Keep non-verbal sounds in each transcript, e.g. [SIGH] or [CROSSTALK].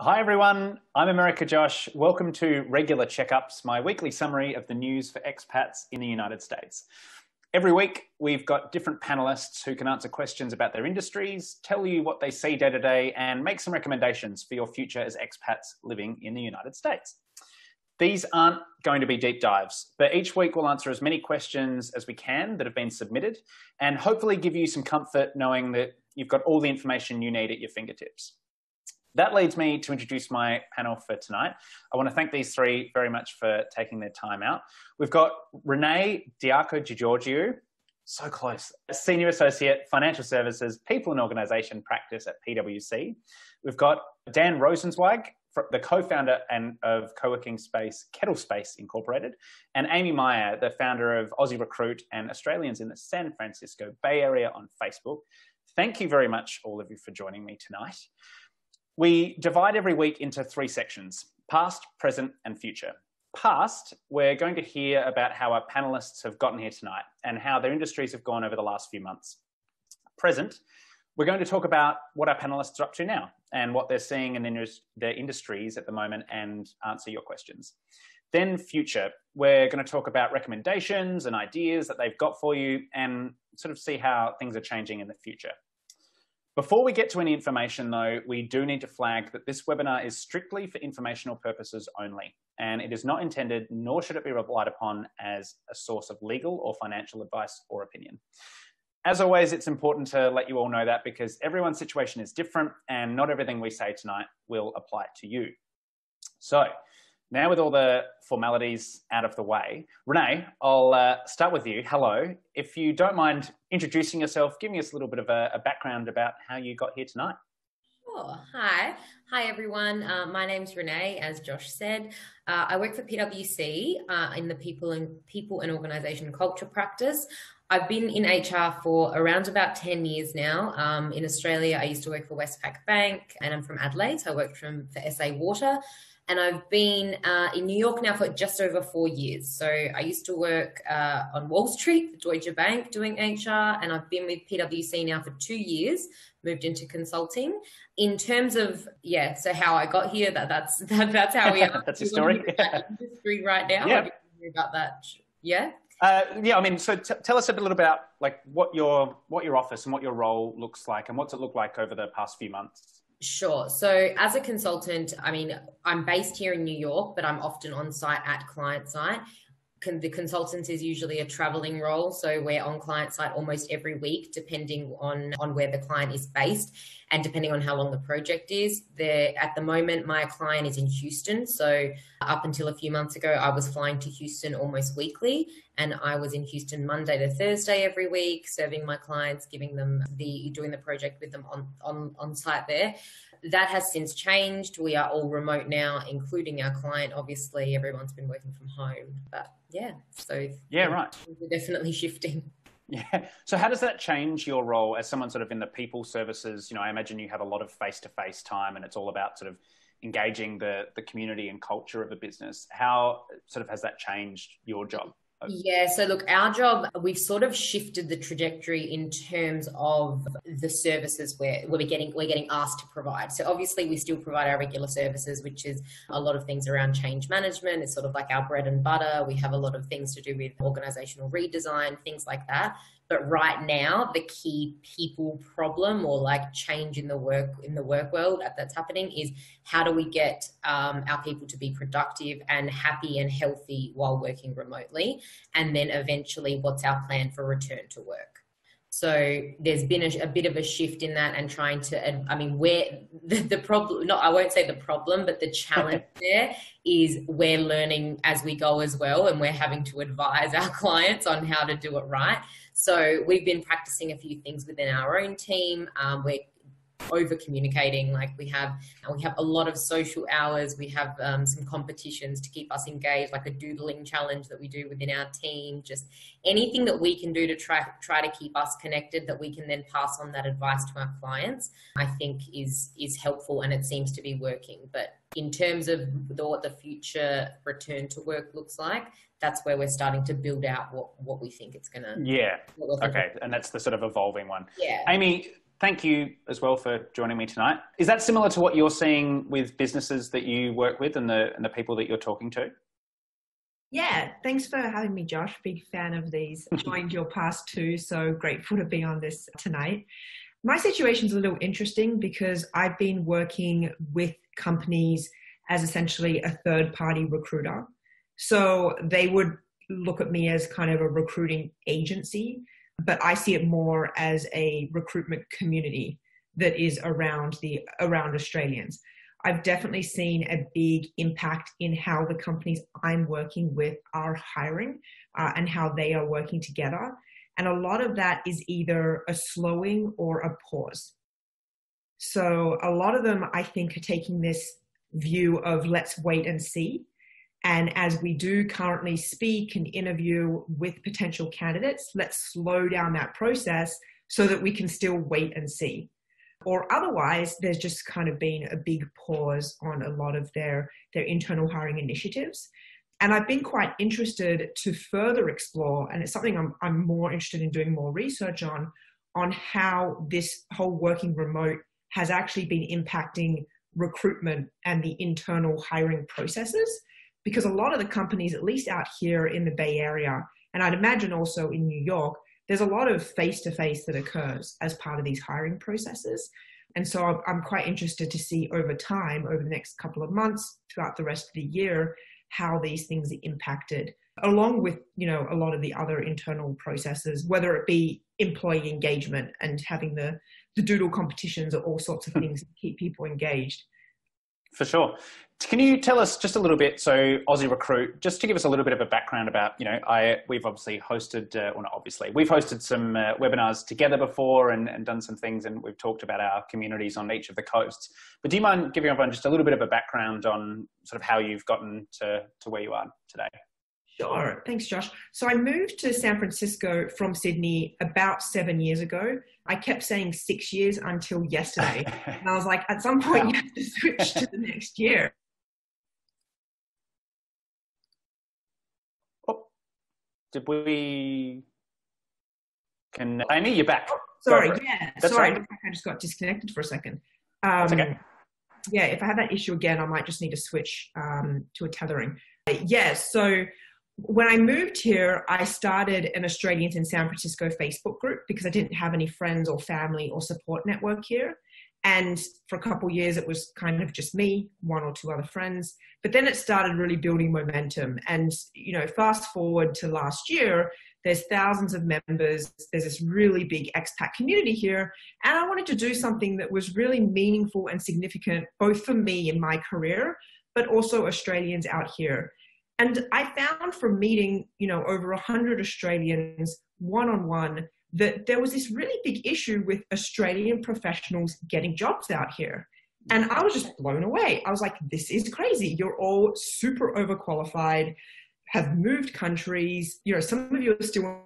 Hi, everyone. I'm America Josh. Welcome to Regular Checkups, my weekly summary of the news for expats in the United States. Every week, we've got different panelists who can answer questions about their industries, tell you what they see day to day, and make some recommendations for your future as expats living in the United States. These aren't going to be deep dives, but each week we'll answer as many questions as we can that have been submitted and hopefully give you some comfort knowing that you've got all the information you need at your fingertips. That leads me to introduce my panel for tonight. I want to thank these three very much for taking their time out. We've got Renee Diakogeorgiou, so close, Senior Associate Financial Services People and Organisation Practice at PwC. We've got Dan Rosenzweig, the co-founder and of co-working space KettleSpace Incorporated, and Amy Meyer, the founder of Aussie Recruit and Australians in the San Francisco Bay Area on Facebook. Thank you very much, all of you, for joining me tonight. We divide every week into three sections, past, present, and future. Past, we're going to hear about how our panelists have gotten here tonight and how their industries have gone over the last few months. Present, we're going to talk about what our panelists are up to now and what they're seeing in their industries at the moment and answer your questions. Then future, we're going to talk about recommendations and ideas that they've got for you and sort of see how things are changing in the future. Before we get to any information though, we do need to flag that this webinar is strictly for informational purposes only, and it is not intended, nor should it be relied upon as a source of legal or financial advice or opinion. As always, it's important to let you all know that because everyone's situation is different and not everything we say tonight will apply to you. So now with all the formalities out of the way, Renee, I'll uh, start with you. Hello. If you don't mind introducing yourself, giving us a little bit of a, a background about how you got here tonight. Sure. Hi. Hi, everyone. Uh, my name's Renee, as Josh said. Uh, I work for PwC uh, in the people and people and organization culture practice. I've been in HR for around about 10 years now. Um, in Australia, I used to work for Westpac Bank and I'm from Adelaide. So I worked from, for SA Water and I've been uh, in New York now for just over four years. So I used to work uh, on Wall Street [LAUGHS] Deutsche Bank doing HR, and I've been with PwC now for two years. Moved into consulting. In terms of yeah, so how I got here, that that's [LAUGHS] that, that's how we are. [LAUGHS] that's the story. industry right now. Yeah. About that, yeah. Uh, yeah, I mean, so t- tell us a little bit about like what your what your office and what your role looks like, and what's it look like over the past few months. Sure. So, as a consultant, I mean, I'm based here in New York, but I'm often on site at client site. The consultant is usually a traveling role, so we're on client site almost every week, depending on on where the client is based and depending on how long the project is. There, at the moment, my client is in Houston, so up until a few months ago, I was flying to Houston almost weekly, and I was in Houston Monday to Thursday every week, serving my clients, giving them the doing the project with them on on on site there. That has since changed. We are all remote now, including our client. Obviously, everyone's been working from home, but yeah, so yeah, right. Definitely shifting. [LAUGHS] Yeah. So how does that change your role as someone sort of in the people services? You know, I imagine you have a lot of face to face time and it's all about sort of engaging the the community and culture of a business. How sort of has that changed your job? Yeah, so look, our job, we've sort of shifted the trajectory in terms of the services where we're getting we're getting asked to provide. So obviously we still provide our regular services, which is a lot of things around change management. It's sort of like our bread and butter. We have a lot of things to do with organizational redesign, things like that. But right now, the key people problem or like change in the work in the work world that's happening is how do we get um, our people to be productive and happy and healthy while working remotely, and then eventually, what's our plan for return to work? So there's been a, a, bit of a shift in that and trying to, I mean, where the, the problem, not, I won't say the problem, but the challenge there is we're learning as we go as well. And we're having to advise our [LAUGHS] clients on how to do it right. So we've been practicing a few things within our own team. Um, we're over communicating like we have and we have a lot of social hours we have um, some competitions to keep us engaged like a doodling challenge that we do within our team just anything that we can do to try try to keep us connected that we can then pass on that advice to our clients i think is is helpful and it seems to be working. But in terms of the, what the future return to work looks like that's where we're starting to build out what, what we think it's going to yeah okay. And that's the sort of evolving one. Yeah. Amy thank you as well for joining me tonight. Is that similar to what you're seeing with businesses that you work with and the and the people that you're talking to? Yeah, thanks for having me, Josh. Big fan of these. [LAUGHS] Joined your past two, so grateful to be on this tonight. My situation's a little interesting because I've been working with companies as essentially a third party recruiter. So they would look at me as kind of a recruiting agency, but I see it more as a recruitment community that is around the around Australians. I've definitely seen a big impact in how the companies I'm working with are hiring uh, and how they are working together. And a lot of that is either a slowing or a pause. So a lot of them, I think, are taking this view of let's wait and see. And as we do currently speak and interview with potential candidates, let's slow down that process so that we can still wait and see. Or otherwise there's just kind of been a big pause on a lot of their their internal hiring initiatives. And i've been quite interested to further explore and it's something i'm, I'm more interested in doing more research on on how this whole working remote has actually been impacting recruitment and the internal hiring processes because a lot of the companies at least out here in the bay area and i'd imagine also in new york there's a lot of face to face that occurs as part of these hiring processes. And so I'm quite interested to see over time, over the next couple of months, throughout the rest of the year, how these things are impacted, along with you know a lot of the other internal processes, whether it be employee engagement and having the the doodle competitions or all sorts of [LAUGHS] things to keep people engaged. For sure. Can you tell us just a little bit? So, Aussie Recruit, just to give us a little bit of a background about, you know, I we've obviously hosted, uh, well, not obviously, we've hosted some uh, webinars together before and, and done some things, and we've talked about our communities on each of the coasts. But do you mind giving everyone just a little bit of a background on sort of how you've gotten to to where you are today? Sure. Thanks, Josh. So I moved to San Francisco from Sydney about seven years ago. I kept saying six years until yesterday. [LAUGHS] and I was like, at some point, you have to switch to the next year. Did we? Can Amy, you're back. Oh, sorry. Yeah. Sorry. Right. I just got disconnected for a second. Um, okay. Yeah. If I have that issue again, I might just need to switch um, to a tethering. Yes. Yeah, so when I moved here, I started an Australians in San Francisco Facebook group because I didn't have any friends or family or support network here. And for a couple years, it was kind of just me, one or two other friends. But then it started really building momentum. And, you know, fast forward to last year, there's thousands of members. There's this really big expat community here. And I wanted to do something that was really meaningful and significant, both for me in my career, but also Australians out here. And I found from meeting, you know, over 100 Australians one on one that there was this really big issue with Australian professionals getting jobs out here. And I was just blown away. I was like, this is crazy. You're all super overqualified, have moved countries. You know, some of you are still.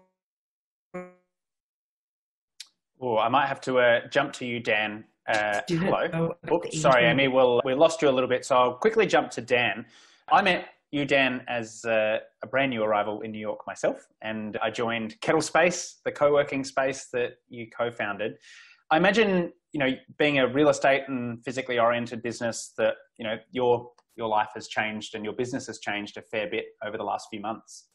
Oh, I might have to uh, jump to you, Dan. Uh, hello. Oops, sorry, Amy. We'll, we lost you a little bit. So I'll quickly jump to Dan. I met you, Dan, as a, a, brand new arrival in New York myself, and I joined KettleSpace, the co-working space that you co-founded. I imagine, you know, being a real estate and physically oriented business, that you know your your life has changed and your business has changed a fair bit over the last few months.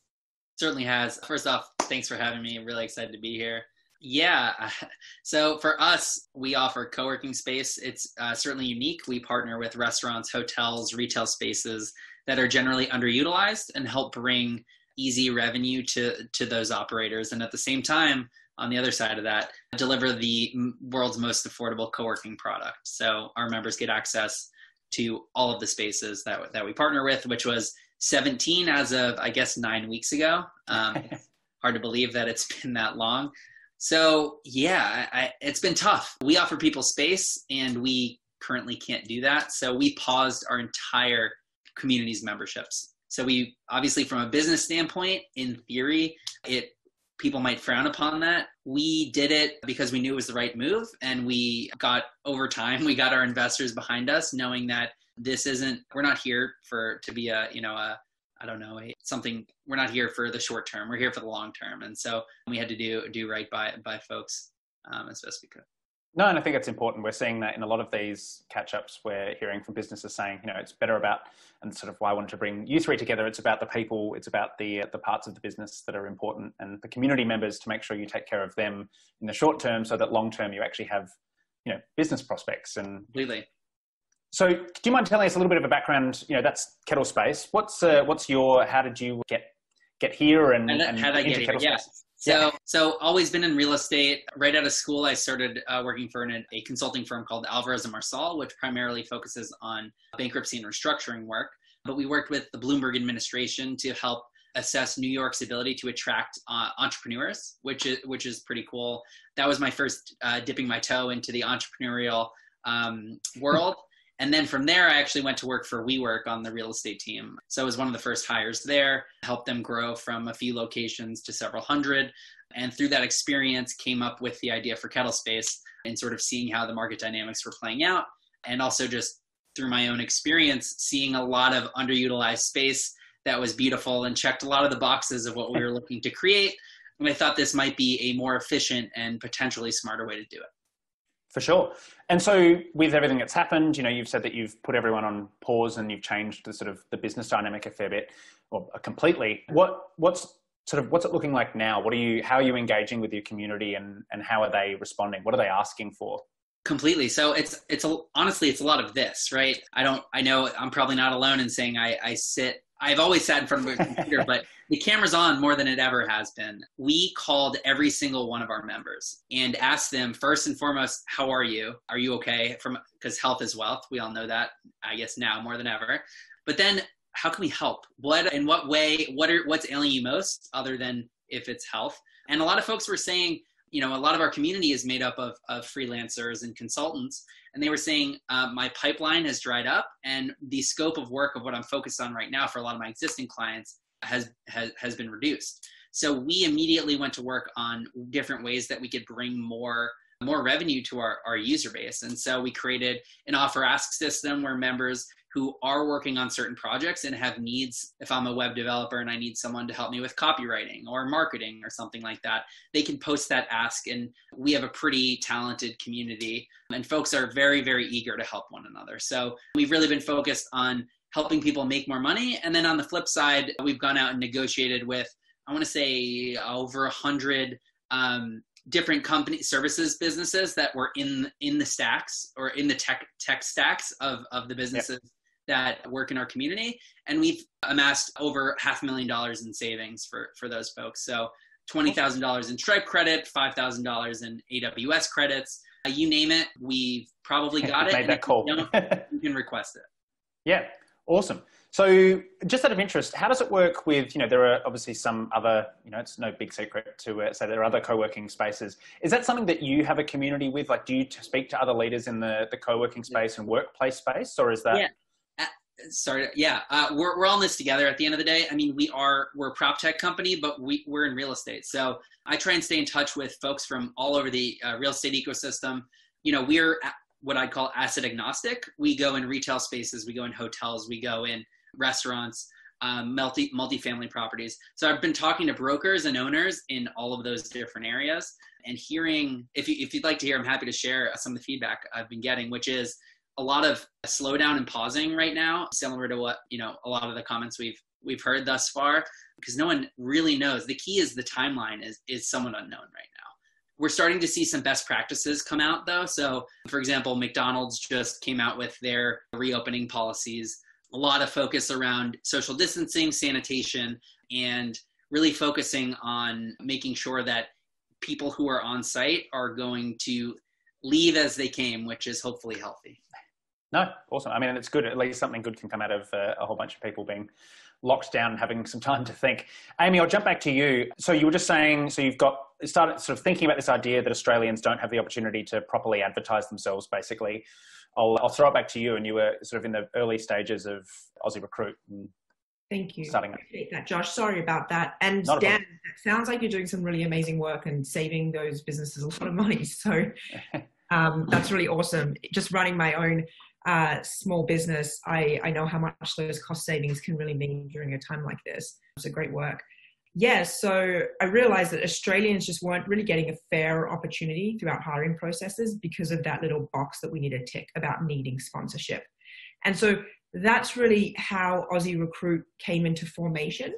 Certainly has. First off, thanks for having me. I'm really excited to be here. Yeah. [LAUGHS] So for us, we offer co working space. It's uh, certainly unique. We partner with restaurants, hotels, retail spaces that are generally underutilized and help bring easy revenue to to those operators. And at the same time on the other side of that deliver the world's most affordable co-working product. So our members get access to all of the spaces that that we partner with which was 17 as of i guess nine weeks ago. Um, [LAUGHS] hard to believe that it's been that long. So yeah I, it's been tough. We offer people space and we currently can't do that. So we paused our entire communities memberships. So we obviously from a business standpoint, in theory, it people might frown upon that. We did it because we knew it was the right move and we got over time, we got our investors behind us knowing that this isn't we're not here for to be a, you know, a I don't know, a, something we're not here for the short term. We're here for the long term. And so we had to do do right by by folks um, as best we could. No, and I think it's important. We're seeing that in a lot of these catch ups, we're hearing from businesses saying, you know, it's better about, and sort of why I wanted to bring you three together. It's about the people, it's about the the parts of the business that are important, and the community members to make sure you take care of them in the short term, so that long term you actually have, you know, business prospects. And completely. So, do you mind telling us a little bit of a background? You know, that's KettleSpace. What's uh, what's your? How did you get get here and, and how did I get here? Yeah. So, so always been in real estate. Right out of school, I started uh, working for an, a consulting firm called Alvarez and Marsal, which primarily focuses on bankruptcy and restructuring work. But we worked with the Bloomberg administration to help assess New York's ability to attract uh, entrepreneurs, which is which is pretty cool. That was my first uh, dipping my toe into the entrepreneurial um, world. And then from there, I actually went to work for WeWork on the real estate team. So I was one of the first hires there, helped them grow from a few locations to several hundred. And through that experience, came up with the idea for KettleSpace and sort of seeing how the market dynamics were playing out. And also just through my own experience, seeing a lot of underutilized space that was beautiful and checked a lot of the boxes of what we were looking to create. And I thought this might be a more efficient and potentially smarter way to do it. For sure. And so with everything that's happened, you know, you've said that you've put everyone on pause and you've changed the sort of the business dynamic a fair bit or uh, completely. What what's sort of what's it looking like now? What are you how are you engaging with your community and and how are they responding? What are they asking for? completely so it's it's a, honestly it's a lot of this right i don't i know i'm probably not alone in saying i i sit I've always sat in front of a computer, [LAUGHS] but the camera's on more than it ever has been. We called every single one of our members and asked them first and foremost, how are you? Are you okay? From because health is wealth. We all know that, I guess now more than ever. But then how can we help? What in what way, what are what's ailing you most other than if it's health? And a lot of folks were saying, you know, a lot of our community is made up of, of freelancers and consultants and they were saying uh, my pipeline has dried up and the scope of work of what i'm focused on right now for a lot of my existing clients has has, has been reduced. So we immediately went to work on different ways that we could bring more more revenue to our, our user base. And so we created an offer ask system where members who are working on certain projects and have needs. If I'm a web developer and I need someone to help me with copywriting or marketing or something like that, they can post that ask. And we have a pretty talented community, and folks are very, very eager to help one another. So we've really been focused on helping people make more money. And then on the flip side, we've gone out and negotiated with, I want to say, over a hundred um, different company services businesses that were in in the stacks or in the tech tech stacks of of the businesses yep that work in our community. And we've amassed over half a million dollars in savings for, for those folks. So $20,000 in Stripe credit, $5,000 in AWS credits. Uh, you name it, we've probably [LAUGHS] got it. Made that call. You, [LAUGHS] you can request it. Yeah, awesome. So, just out of interest, how does it work with, you know, there are obviously some other, you know, it's no big secret to uh, say there are other co working spaces. Is that something that you have a community with? Like, do you speak to other leaders in the, the co working space and workplace space, or is that? Yeah sorry yeah uh, we're, we're all in this together at the end of the day. I mean we are we're a prop tech company but we, we're in real estate. So i try and stay in touch with folks from all over the uh, real estate ecosystem. You know we're what i call asset agnostic. We go in retail spaces we go in hotels we go in restaurants um, multi multifamily properties. So i've been talking to brokers and owners in all of those different areas and hearing if, you, if you'd like to hear i'm happy to share some of the feedback i've been getting which is a lot of slowdown and pausing right now, similar to what you know a lot of the comments we've we've heard thus far, because no one really knows. The key is the timeline is is somewhat unknown right now. We're starting to see some best practices come out though. So, for example, McDonald's just came out with their reopening policies. A lot of focus around social distancing, sanitation, and really focusing on making sure that people who are on site are going to leave as they came, which is hopefully healthy. No, awesome. I mean, it's good. At least something good can come out of uh, a whole bunch of people being locked down and having some time to think. Amy, I'll jump back to you. So you were just saying, so you've got started sort of thinking about this idea that Australians don't have the opportunity to properly advertise themselves. Basically, I'll I'll throw it back to you. And you were sort of in the early stages of Aussie Recruit. Thank you. Starting appreciate that, Josh. Sorry about that. And Not Dan, it sounds like you're doing some really amazing work and saving those businesses a lot of money. [LAUGHS] So [LAUGHS] um, that's really awesome. Just running my own small business, I, I know how much those cost savings can really mean during a time like this. A great work. yeah, so I realized that Australians just weren't really getting a fair opportunity throughout hiring processes because of that little box that we need to tick about needing sponsorship. And so that's really how Aussie Recruit came into formation.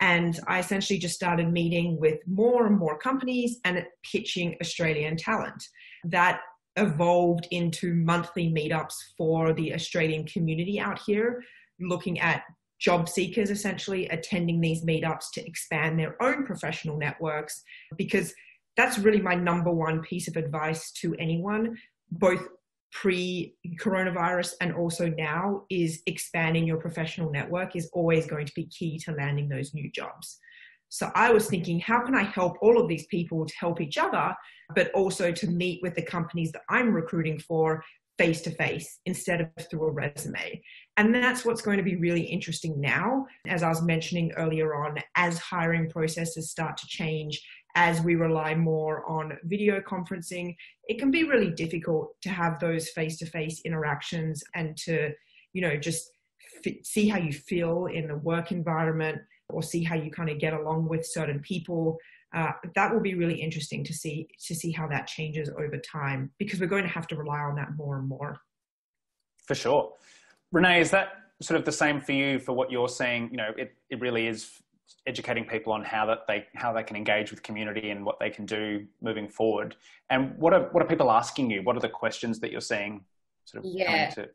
And I essentially just started meeting with more and more companies and pitching Australian talent. That evolved into monthly meetups for the Australian community out here, looking at job seekers essentially attending these meetups to expand their own professional networks because that's really my number one piece of advice to anyone both pre coronavirus and also now is expanding your professional network is always going to be key to landing those new jobs so I was thinking, how can I help all of these people to help each other, but also to meet with the companies that I'm recruiting for face to face instead of through a resume. And that's what's going to be really interesting now, as I was mentioning earlier on, as hiring processes start to change, as we rely more on video conferencing, it can be really difficult to have those face to face interactions and to, you know, just f- see how you feel in the work environment or see how you kind of get along with certain people uh, that will be really interesting to see to see how that changes over time because we're going to have to rely on that more and more. For sure, Renee, is that sort of the same for you for what you're saying? You know, it, it really is educating people on how that they how they can engage with community and what they can do moving forward. And what are what are people asking you? What are the questions that you're seeing sort of yeah. coming to?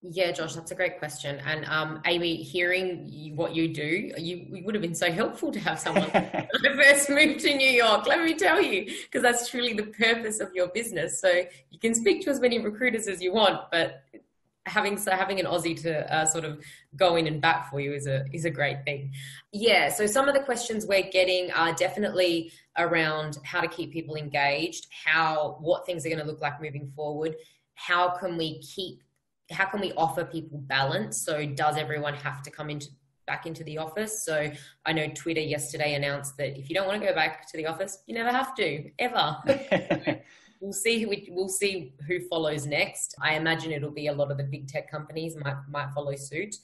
Yeah, Josh, that's a great question. And um, Amy, hearing what you do, you, you, would have been so helpful to have someone [LAUGHS] when I first moved to New York. Let me tell you, because that's truly the purpose of your business. So you can speak to as many recruiters as you want, but having so having an Aussie to uh, sort of go in and back for you is a is a great thing. Yeah. So some of the questions we're getting are definitely around how to keep people engaged, how what things are going to look like moving forward, how can we keep how can we offer people balance? So does everyone have to come into back into the office? So I know Twitter yesterday announced that if you don't want to go back to the office, you never have to ever. [LAUGHS] we'll see who we, we'll see who follows next. I imagine it'll be a lot of the big tech companies might might follow suit.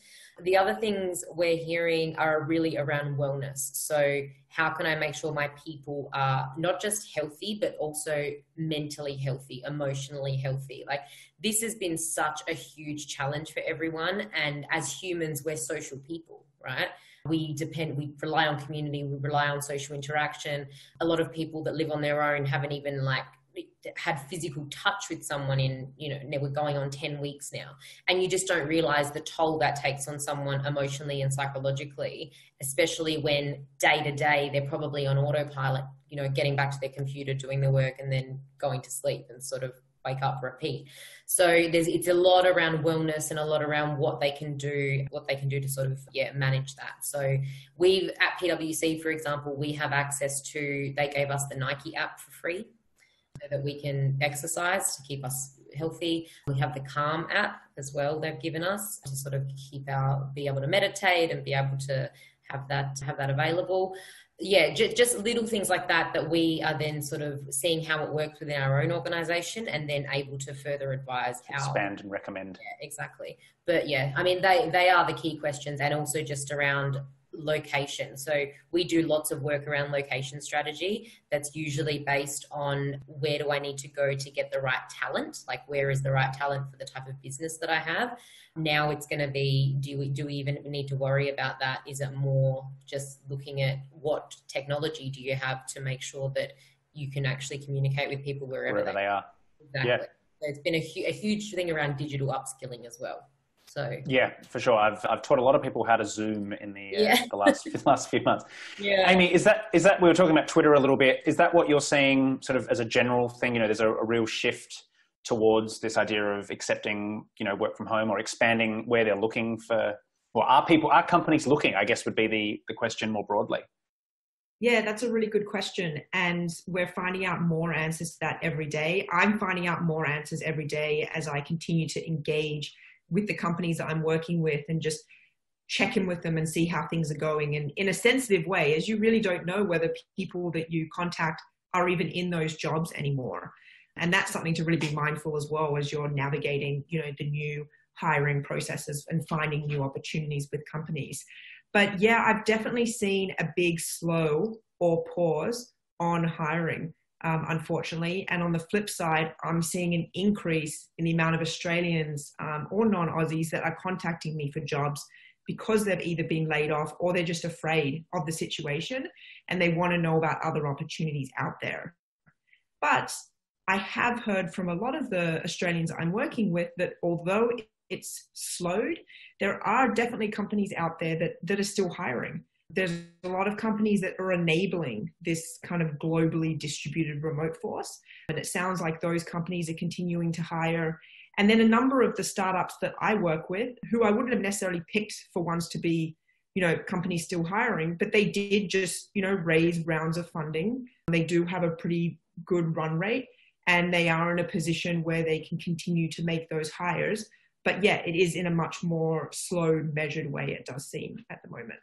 The other things we're hearing are really around wellness. So how can I make sure my people are not just healthy but also mentally healthy, emotionally healthy? Like this has been such a huge challenge for everyone and as humans we're social people, right? we depend we rely on community we rely on social interaction a lot of people that live on their own haven't even like had physical touch with someone in you know we're going on 10 weeks now and you just don't realize the toll that takes on someone emotionally and psychologically especially when day to day they're probably on autopilot you know getting back to their computer doing their work and then going to sleep and sort of wake up repeat. So there's it's a lot around wellness and a lot around what they can do what they can do to sort of yeah manage that. So we've at pwc for example we have access to they gave us the nike app for free so that we can exercise to keep us healthy. We have the Calm app as well they've given us to sort of keep our be able to meditate and be able to have that have that available. Yeah, j- just little things like that that we are then sort of seeing how it works within our own organization and then able to further advise how expand and recommend. Yeah, exactly. But yeah, I mean they they are the key questions and also just around location. So we do lots of work around location strategy that's usually based on where do I need to go to get the right talent? Like where is the right talent for the type of business that I have? Now it's going to be do we do we even need to worry about that? Is it more just looking at what technology do you have to make sure that you can actually communicate with people wherever, wherever they, they are? Exactly. Yeah. So it's been a, hu- a huge thing around digital upskilling as well. So yeah, for sure. I've I've taught a lot of people how to Zoom in the uh, yeah. the last the [LAUGHS] last few months. Yeah. Amy, is that is that we were talking about Twitter a little bit? Is that what you're seeing, sort of as a general thing? You know, there's a, a real shift towards this idea of accepting, you know, work from home or expanding where they're looking for. Well, are people, are companies looking? I guess would be the the question more broadly. Yeah, that's a really good question. And we're finding out more answers to that every day. I'm finding out more answers every day as I continue to engage with the companies that I'm working with and just check in with them and see how things are going. And in a sensitive way as you really don't know whether people that you contact are even in those jobs anymore. And that's something to really be mindful as well as you're navigating you know the new hiring processes and finding new opportunities with companies. But yeah, I've definitely seen a big slow or pause on hiring, um, unfortunately. And on the flip side, I'm seeing an increase in the amount of Australians um, or non Aussies that are contacting me for jobs because they've either been laid off or they're just afraid of the situation and they want to know about other opportunities out there. But I have heard from a lot of the Australians I'm working with that although it's slowed, there are definitely companies out there that, that are still hiring. There's a lot of companies that are enabling this kind of globally distributed remote force. And it sounds like those companies are continuing to hire. And then a number of the startups that I work with, who I wouldn't have necessarily picked for ones to be, you know, companies still hiring, but they did just, you know, raise rounds of funding. They do have a pretty good run rate and they are in a position where they can continue to make those hires but yeah, it is in a much more slow, measured way, it does seem at the moment.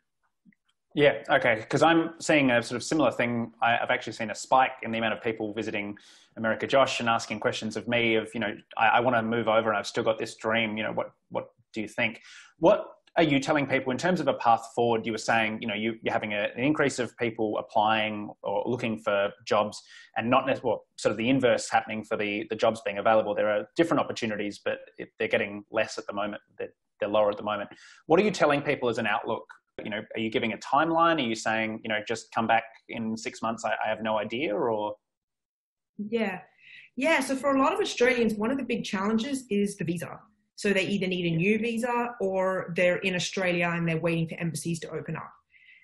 Yeah, okay. Because I'm seeing a sort of similar thing. I, have actually seen a spike in the amount of people visiting America Josh and asking questions of me of, you know, I, I want to move over and I've still got this dream. You know, what what do you think? What are you telling people in terms of a path forward? You were saying, you know, you, are having a, an increase of people applying or looking for jobs, and not well, sort of the inverse happening for the the jobs being available. There are different opportunities, but they're getting less at the moment. They're, they're lower at the moment. What are you telling people as an outlook? You know, are you giving a timeline? Are you saying, you know, just come back in six months? I, I have no idea, or yeah, yeah. So for a lot of Australians, one of the big challenges is the visa so they either need a new visa or they're in Australia and they're waiting for embassies to open up.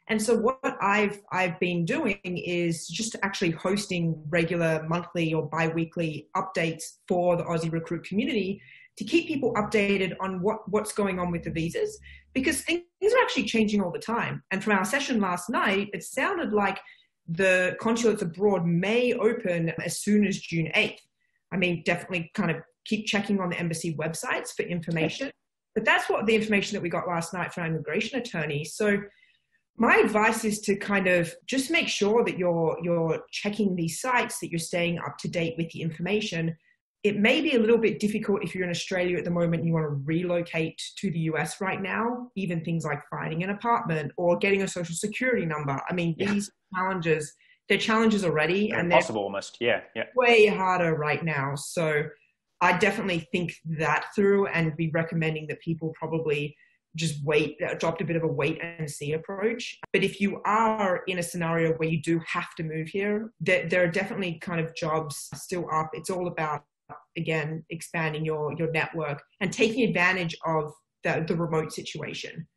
And so what I've I've been doing is just actually hosting regular monthly or bi-weekly updates for the Aussie recruit community to keep people updated on what, what's going on with the visas because things are actually changing all the time. And from our session last night, it sounded like the consulates abroad may open as soon as June 8th. I mean, definitely kind of keep checking on the embassy websites for information. But that's what the information that we got last night from our immigration attorney. So my advice is to kind of just make sure that you're you're checking these sites, that you're staying up to date with the information. It may be a little bit difficult if you're in Australia at the moment and you want to relocate to the US right now, even things like finding an apartment or getting a social security number. I mean, yeah. these challenges, they're challenges already they're and they're impossible almost. Yeah, yeah. Way harder right now. So I definitely think that through and be recommending that people probably just wait, adopt a bit of a wait and see approach. But if you are in a scenario where you do have to move here, there, there are definitely kind of jobs still up. It's all about, again, expanding your, your network and taking advantage of the, the remote situation.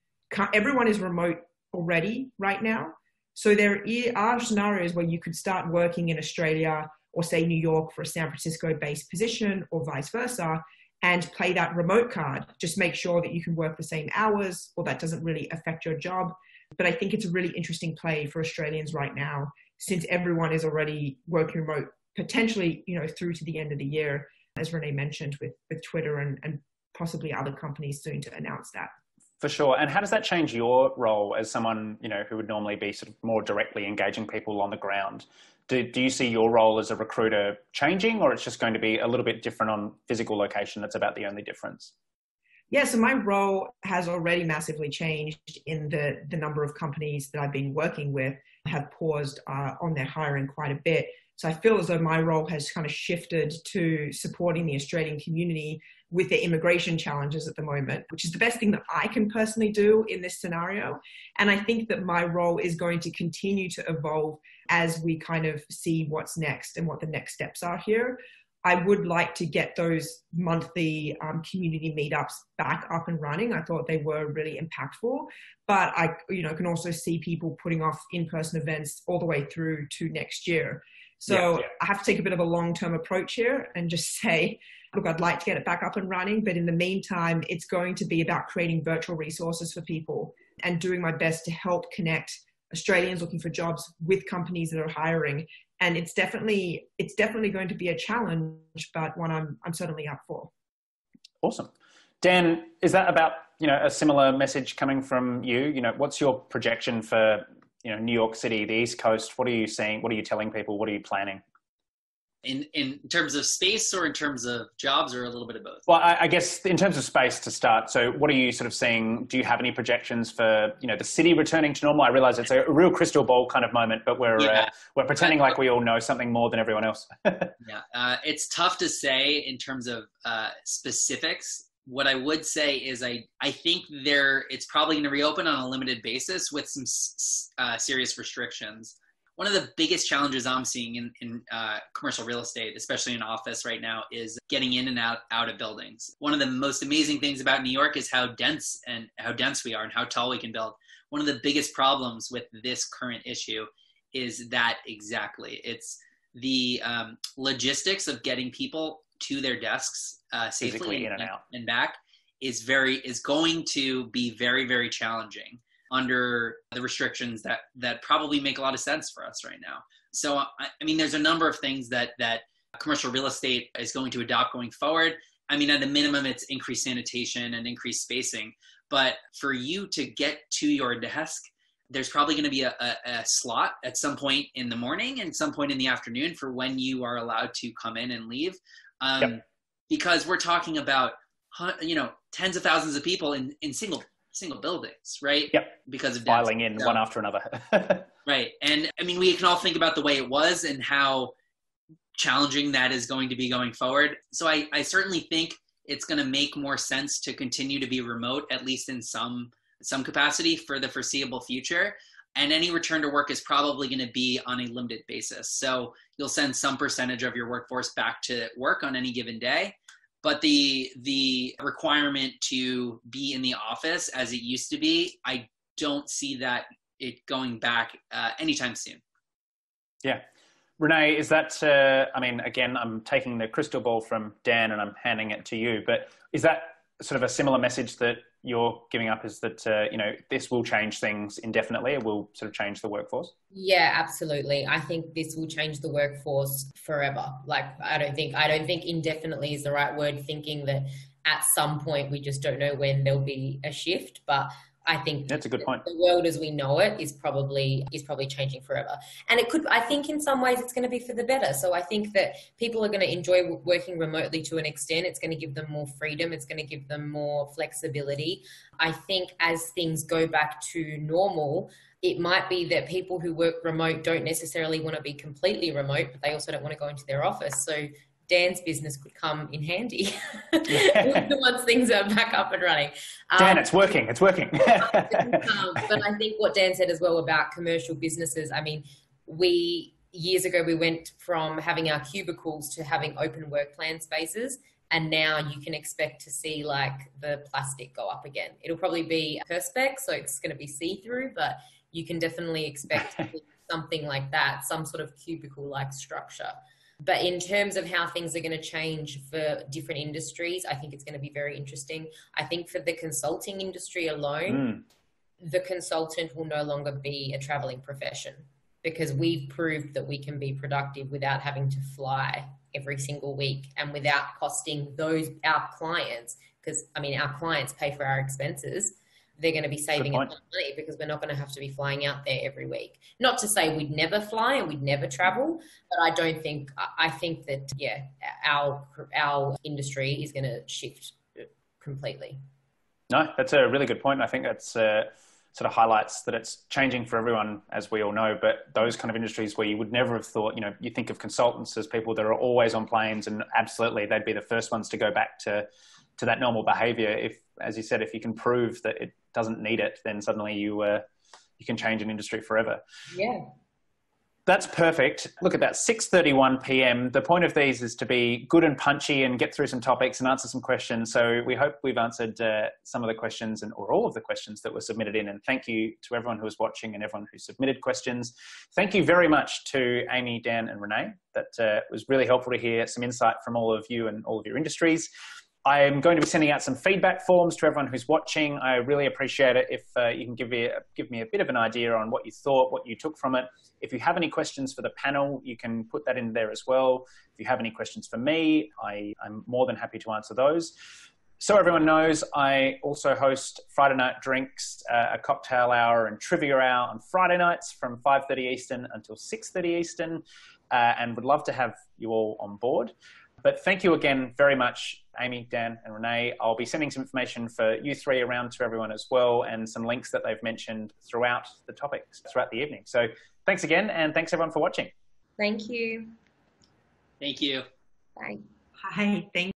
Everyone is remote already right now. So there are scenarios where you could start working in Australia or say New York for a San Francisco based position or vice versa and play that remote card. Just make sure that you can work the same hours or that doesn't really affect your job. But I think it's a really interesting play for Australians right now since everyone is already working remote potentially, you know, through to the end of the year, as Renee mentioned with, with Twitter and, and possibly other companies soon to announce that. For sure. And how does that change your role as someone, you know, who would normally be sort of more directly engaging people on the ground? do, do you see your role as a recruiter changing or it's just going to be a little bit different on physical location that's about the only difference yeah so my role has already massively changed in the the number of companies that i've been working with have paused uh, on their hiring quite a bit so i feel as though my role has kind of shifted to supporting the australian community with their immigration challenges at the moment, which is the best thing that I can personally do in this scenario. And I think that my role is going to continue to evolve as we kind of see what's next and what the next steps are here. I would like to get those monthly um, community meetups back up and running. I thought they were really impactful, but I, you know, can also see people putting off in-person events all the way through to next year. So yeah, yeah. I have to take a bit of a long-term approach here and just [LAUGHS] say, look, I'd like to get it back up and running, but in the meantime, it's going to be about creating virtual resources for people and doing my best to help connect Australians looking for jobs with companies that are hiring. And it's definitely it's definitely going to be a challenge, but one I'm I'm certainly up for. Awesome. Dan, is that about you know a similar message coming from you? You know, what's your projection for you know New York City, the East Coast? What are you seeing? What are you telling people? What are you planning? in in terms of space or in terms of jobs or a little bit of both well I, I, guess in terms of space to start so what are you sort of seeing do you have any projections for you know the city returning to normal i realize it's a real crystal ball kind of moment but we're yeah. uh, we're pretending like we all know something more than everyone else [LAUGHS] yeah uh, it's tough to say in terms of uh, specifics what I would say is I I think there it's probably going to reopen on a limited basis with some uh, serious restrictions one of the biggest challenges I'm seeing in, in uh, commercial real estate, especially in office right now, is getting in and out out of buildings. One of the most amazing things about New York is how dense and how dense we are and how tall we can build. One of the biggest problems with this current issue is that exactly. It's the um, logistics of getting people to their desks uh, safely and, and, and back is very is going to be very very challenging under the restrictions that that probably make a lot of sense for us right now. So I, I mean, there's a number of things that that commercial real estate is going to adopt going forward. I mean, at a minimum, it's increased sanitation and increased spacing. But for you to get to your desk, there's probably going to be a, a, a, slot at some point in the morning and some point in the afternoon for when you are allowed to come in and leave. Um, yep. Because we're talking about, you know, tens of thousands of people in, in single single buildings, right? Yep. Because of filing in so, one after another. [LAUGHS] right. And I mean, we can all think about the way it was and how challenging that is going to be going forward. So I, I certainly think it's going to make more sense to continue to be remote, at least in some some capacity for the foreseeable future. And any return to work is probably going to be on a limited basis. So you'll send some percentage of your workforce back to work on any given day but the the requirement to be in the office as it used to be i don't see that it going back uh, anytime soon yeah renee is that uh, i mean again i'm taking the crystal ball from dan and i'm handing it to you but is that sort of a similar message that you're giving up is that uh, you know this will change things indefinitely. It will sort of change the workforce. Yeah absolutely. I think this will change the workforce forever. Like i don't think i don't think indefinitely is the right word thinking that at some point we just don't know when there'll be a shift but I think that's a good point. The world as we know it is probably is probably changing forever, and it could. I think in some ways it's going to be for the better. So I think that people are going to enjoy working remotely to an extent. It's going to give them more freedom. It's going to give them more flexibility. I think as things go back to normal, it might be that people who work remote don't necessarily want to be completely remote, but they also don't want to go into their office. So Dan's business could come in handy [LAUGHS] [LAUGHS] once things are back up and running. Um, Dan, it's working. It's working. [LAUGHS] um, but I think what Dan said as well about commercial businesses. I mean, we years ago we went from having our cubicles to having open work plan spaces. And now you can expect to see like the plastic go up again. It'll probably be perspex, so it's going to be see through, but you can definitely expect something like that, some sort of cubicle like structure. But in terms of how things are going to change for different industries, I think it's going to be very interesting. I think for the consulting industry alone, mm. the consultant will no longer be a traveling profession because we've proved that we can be productive without having to fly every single week and without costing those our clients because I mean our clients pay for our expenses they're going to be saving a lot of money because we're not going to have to be flying out there every week. Not to say we'd never fly and we'd never travel, but I don't think I think that yeah, our our industry is going to shift completely. No, that's a really good point. I think that's uh, sort of highlights that it's changing for everyone, as we all know. But those kind of industries where you would never have thought, you know, you think of consultants as people that are always on planes, and absolutely they'd be the first ones to go back to to that normal behavior if as you said if you can prove that it doesn't need it, then suddenly you uh, you can change an industry forever. Yeah. That's perfect. Look at that, 6:31 p.m. The point of these is to be good and punchy and get through some topics and answer some questions. So we hope we've answered uh, some of the questions and or all of the questions that were submitted in. And thank you to everyone who was watching and everyone who submitted questions. Thank you very much to Amy, Dan, and Renee. That uh, was really helpful to hear some insight from all of you and all of your industries. I am going to be sending out some feedback forms to everyone who's watching. I really appreciate it if uh, you can give me, a, give me a bit of an idea on what you thought, what you took from it. If you have any questions for the panel, you can put that in there as well. If you have any questions for me, I, I'm more than happy to answer those. So everyone knows, I also host Friday Night Drinks, uh, a cocktail hour and trivia hour on Friday nights from 5.30 Eastern until 6.30 Eastern. uh, and would love to have you all on board. But thank you again very much, Amy, Dan, and Renee. I'll be sending some information for you three around to everyone as well, and some links that they've mentioned throughout the topics throughout the evening. So thanks again, and thanks everyone for watching. Thank you. Thank you. Bye. Hi, thank